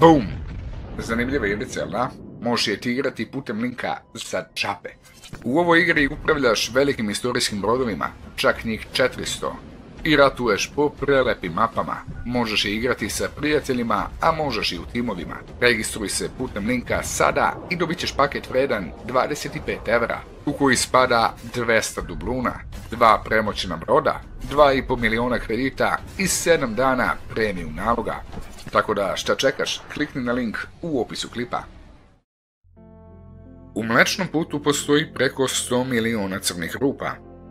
Boom! Zanimljiva igrica, jel da? Možeš je igrati putem linka za čape. U ovoj igri upravljaš velikim istorijskim brodovima, čak njih 400, i ratuješ po prelepim mapama. Možeš je igrati sa prijateljima, a možeš i u timovima. Registruj se putem linka sada i dobit ćeš paket vredan 25 evra, u koji spada 200 dubluna, dva premoćena broda, 2,5 miliona kredita i 7 dana premium naloga. Tako da šta čekaš, klikni na link u opisu klipa. U mlečnom putu postoji preko 100 miliona crnih rupa,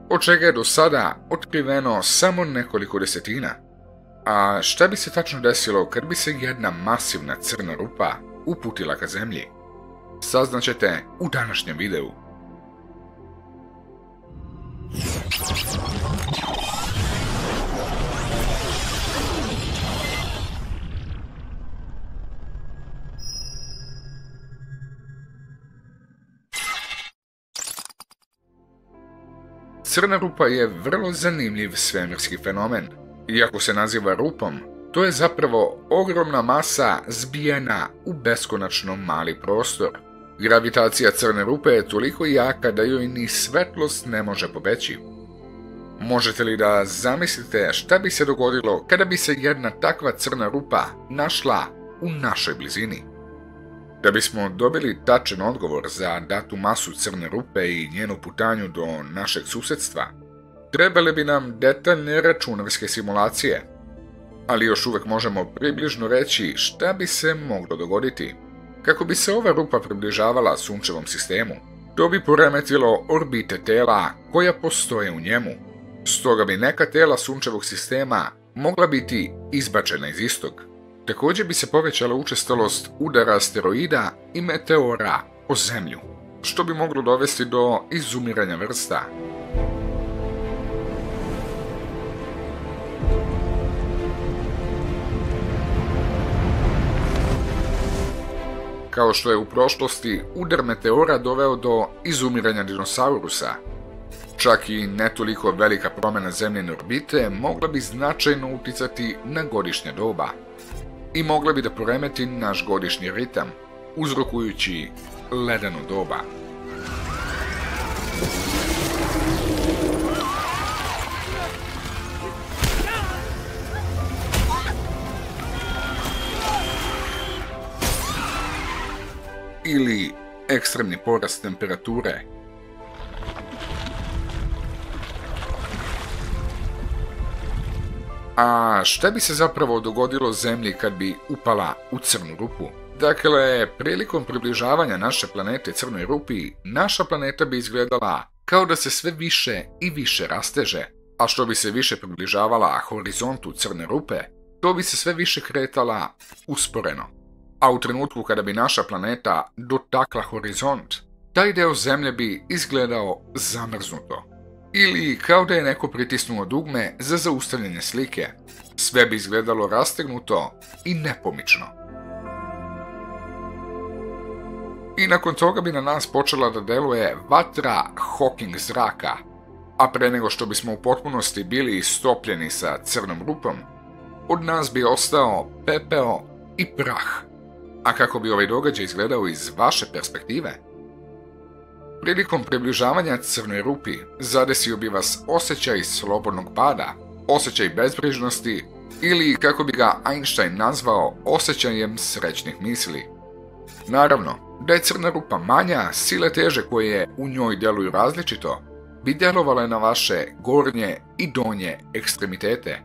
od čega je do sada otkriveno samo nekoliko desetina. A šta bi se tačno desilo kad bi se jedna masivna crna rupa uputila ka zemlji? Saznaćete u današnjem videu. Crna rupa je vrlo zanimljiv svemirski fenomen. Iako se naziva rupom, to je zapravo ogromna masa zbijena u beskonačno mali prostor. Gravitacija crne rupe je toliko jaka da joj ni svetlost ne može pobeći. Možete li da zamislite šta bi se dogodilo kada bi se jedna takva crna rupa našla u našoj blizini? Da bismo dobili tačan odgovor za datu masu crne rupe i njenu putanju do našeg susjedstva, trebale bi nam detaljne računarske simulacije, ali još uvijek možemo približno reći šta bi se moglo dogoditi. Kako bi se ova rupa približavala sunčevom sistemu, to bi poremetilo orbite tela koja postoje u njemu. Stoga bi neka tela sunčevog sistema mogla biti izbačena iz istog. Također bi se povećala učestalost udara asteroida i meteora o zemlju, što bi moglo dovesti do izumiranja vrsta. Kao što je u prošlosti udar meteora doveo do izumiranja dinosaurusa, Čak i ne toliko velika promjena zemljene orbite mogla bi značajno uticati na godišnje doba i mogla bi da poremeti naš godišnji ritam, uzrokujući ledeno doba. Ili ekstremni porast temperature A šta bi se zapravo dogodilo zemlji kad bi upala u crnu rupu? Dakle, prilikom približavanja naše planete crnoj rupi, naša planeta bi izgledala kao da se sve više i više rasteže, a što bi se više približavala horizontu crne rupe, to bi se sve više kretala usporeno. A u trenutku kada bi naša planeta dotakla horizont, taj deo zemlje bi izgledao zamrznuto ili kao da je neko pritisnuo dugme za zaustavljanje slike. Sve bi izgledalo rastegnuto i nepomično. I nakon toga bi na nas počela da deluje vatra Hawking zraka, a pre nego što bismo u potpunosti bili istopljeni sa crnom rupom, od nas bi ostao pepeo i prah. A kako bi ovaj događaj izgledao iz vaše perspektive? Prilikom približavanja crnoj rupi zadesio bi vas osjećaj slobodnog pada, osjećaj bezbrižnosti ili, kako bi ga Einstein nazvao, osjećajem srećnih misli. Naravno, da je crna rupa manja, sile teže koje u njoj djeluju različito, bi djelovale na vaše gornje i donje ekstremitete,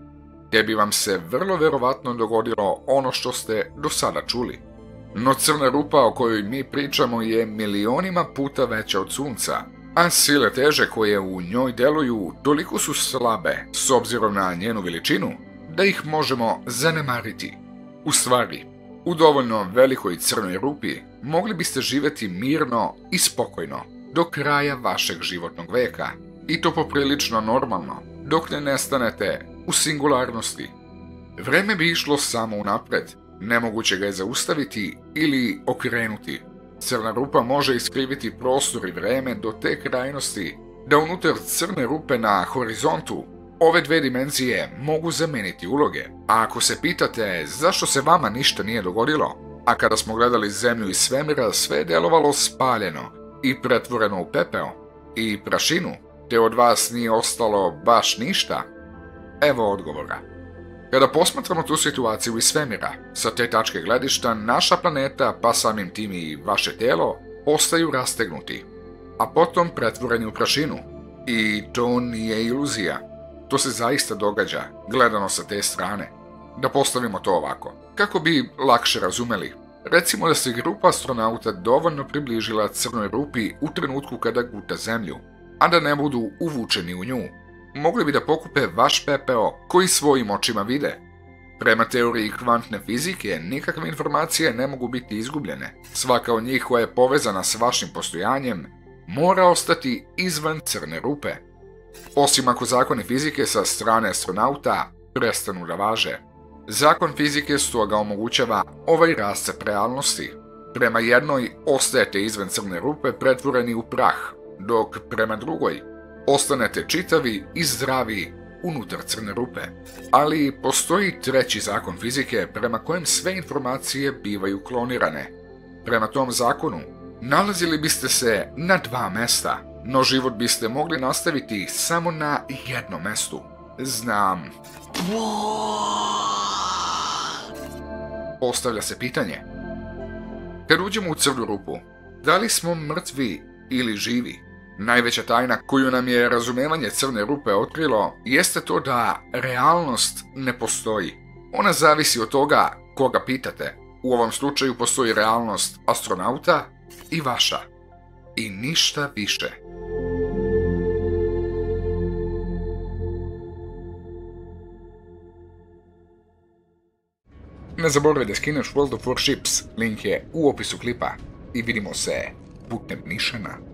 te bi vam se vrlo vjerovatno dogodilo ono što ste do sada čuli. No crna rupa o kojoj mi pričamo je milionima puta veća od sunca, a sile teže koje u njoj deluju toliko su slabe s obzirom na njenu veličinu da ih možemo zanemariti. U stvari, u dovoljno velikoj crnoj rupi mogli biste živjeti mirno i spokojno do kraja vašeg životnog veka i to poprilično normalno dok ne nestanete u singularnosti. Vreme bi išlo samo unapred Nemoguće ga je zaustaviti ili okrenuti. Crna rupa može iskriviti prostor i vreme do te krajnosti da unutar crne rupe na horizontu ove dve dimenzije mogu zameniti uloge. A ako se pitate zašto se vama ništa nije dogodilo, A kada smo gledali zemlju iz svemira, sve je djelovalo spaljeno i pretvoreno u pepeo i prašinu, te od vas nije ostalo baš ništa. Evo odgovora. Kada posmatramo tu situaciju iz svemira, sa te tačke gledišta, naša planeta, pa samim tim i vaše tijelo, ostaju rastegnuti, a potom pretvoreni u prašinu. I to nije iluzija. To se zaista događa, gledano sa te strane. Da postavimo to ovako. Kako bi lakše razumeli, recimo da se grupa astronauta dovoljno približila crnoj rupi u trenutku kada guta zemlju, a da ne budu uvučeni u nju. Mogli bi da pokupe vaš pepeo koji svojim očima vide. Prema teoriji kvantne fizike, nikakve informacije ne mogu biti izgubljene. Svaka od njih koja je povezana s vašim postojanjem mora ostati izvan crne rupe. Osim ako zakoni fizike sa strane astronauta prestanu da važe. Zakon fizike stoga omogućava ovaj rascep realnosti. Prema jednoj ostajete izvan crne rupe pretvoreni u prah, dok prema drugoj ostanete čitavi i zdravi unutar crne rupe. Ali postoji treći zakon fizike prema kojem sve informacije bivaju klonirane. Prema tom zakonu nalazili biste se na dva mesta, no život biste mogli nastaviti samo na jednom mestu. Znam. Postavlja se pitanje. Kad uđemo u crnu rupu, da li smo mrtvi ili živi? Najveća tajna koju nam je razumevanje crne rupe otkrilo jeste to da realnost ne postoji. Ona zavisi od toga koga pitate. U ovom slučaju postoji realnost astronauta i vaša. I ništa više. Ne zaboravi da skineš World of Warships, link je u opisu klipa i vidimo se putem nišana.